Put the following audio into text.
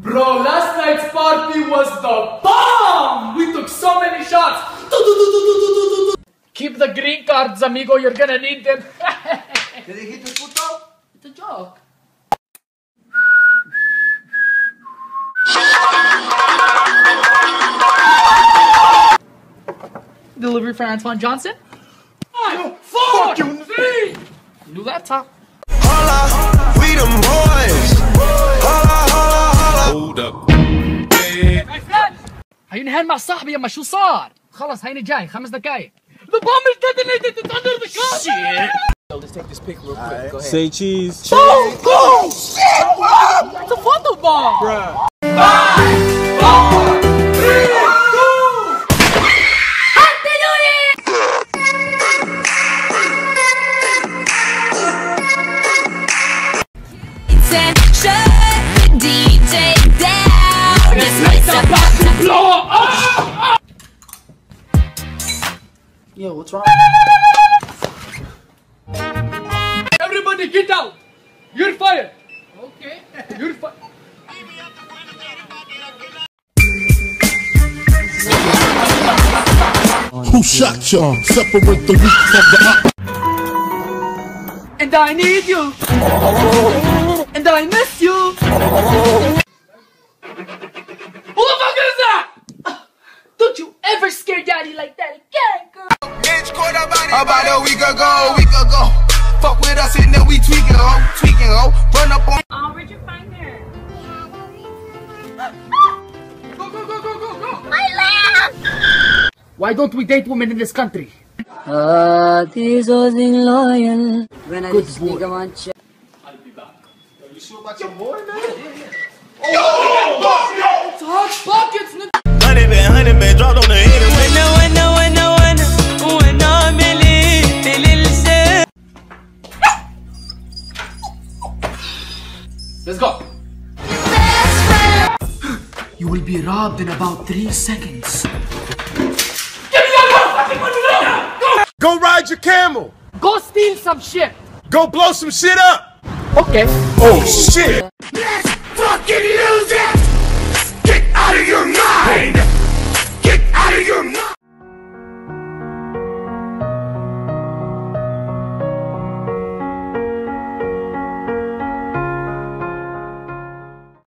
Bro, last night's party was the bomb! We took so many shots! Keep the green cards, amigo, you're gonna need them. ¿Qué dijiste, puto? it's a joke. Delivery for Antoine Johnson? Five, four, three! New laptop. Holla, we them boys. هينهان مع صاحبي يما شو صار؟ خلص هيني جاي خمس دقايق The bomb is detonated! It's under the car! Shit! Let's take this pic real quick. Go ahead. Say cheese. Go! Go! Shit! It's a photo bomb! Bruh. Five, four, three, two! Ten, shut the DJ down. This night's about to Blow up! Yo, what's wrong? Everybody get out! You're fired! Okay. You're fired. Who shot y'all? Separate the weak from the hot. And I need you! And I miss you! About a week ago, week ago. Fuck with us and then we tweaking, ho, tweaking, ho. Run up on. Oh, where'd you find her? Go, go, go, go, go, go! My lamp! Why don't we date women in this country? Ah, this was in loyal. When I Good just boy. think I want you. It's hot pockets, nigga! Honey been, honey been dropped on the Let's go! You will be robbed in about three seconds. Go ride your camel. Go steal some shit! Go blow some shit up. Okay. Oh shit. Yes,